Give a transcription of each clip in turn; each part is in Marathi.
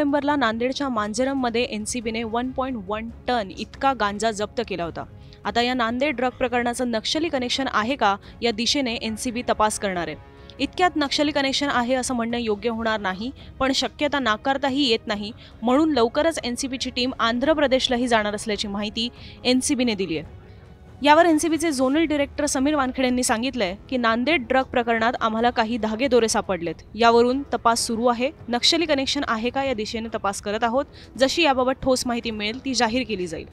नोव्हेंबरला नांदेडच्या मांजरममध्ये एन सी बीने वन पॉईंट वन टन इतका गांजा जप्त केला होता. आता या नांदेड ड्रग प्रकरणाचं नक्षली कनेक्शन आहे का? या दिशेने एन सी बी तपास करणार आहे. इतक्यात नक्षली कनेक्शन आहे असं म्हणणं योग्य होणार नाही पण शक्यता नाकारताही येत नाही. म्हणून लवकरच एन सी बीची टीम आंध्र प्रदेशलाही जाणार असल्याची माहिती एन सी बीने दिली आहे. यावर एनसीबीचे झोनल डिरेक्टर समीर वानखेडे यांनी सांगितलंय की नांदेड ड्रग प्रकरणात आम्हाला काही धागेदोरे सापडलेत. यावरून तपास सुरू आहे. नक्षली कनेक्शन आहे का या दिशेने तपास करत आहोत. जशी याबाबत ठोस माहिती मिळेल ती जाहीर केली जाईल.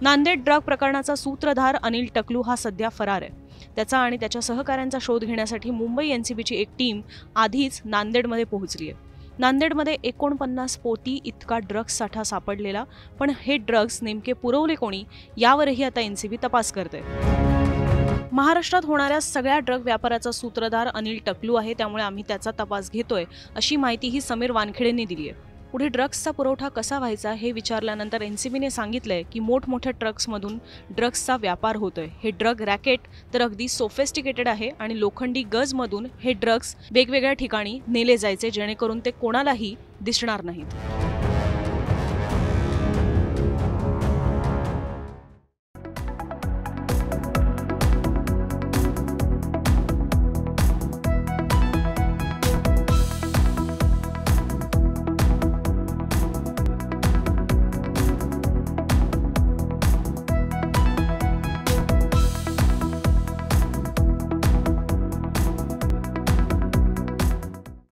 नांदेड ड्रग प्रकरणाचा सूत्रधार अनिल टकलू हा सध्या फरार आहे. त्याचा आणि त्याच्या सहकाऱ्यांचा शोध घेण्यासाठी मुंबई एनसीबीची एक टीम आधीच नांदेडमध्ये पोहोचली आहे. नांदेडमध्ये एकोणपन्नास पोती इतका ड्रग्ज साठा सापडलेला पण हे ड्रग्ज नेमके पुरवले कोणी यावरही आता एनसीबी तपास करते महाराष्ट्रात होणाऱ्या सगळ्या ड्रग व्यापाराचा सूत्रधार अनिल टकलू आहे त्यामुळे आम्ही त्याचा तपास घेतोय अशी माहितीही समीर वानखेडेंनी दिली आहे पुढे ड्रग्सचा पुरवठा कसा व्हायचा हे विचारल्यानंतर एन सी बीने सांगितलंय की मोठमोठ्या ट्रक्समधून ड्रग्सचा व्यापार होतोय. हे ड्रग रॅकेट तर अगदी सोफेस्टिकेटेड आहे आणि लोखंडी गजमधून हे ड्रग्स वेगवेगळ्या ठिकाणी नेले जायचे जेणेकरून ते कोणालाही दिसणार नाहीत.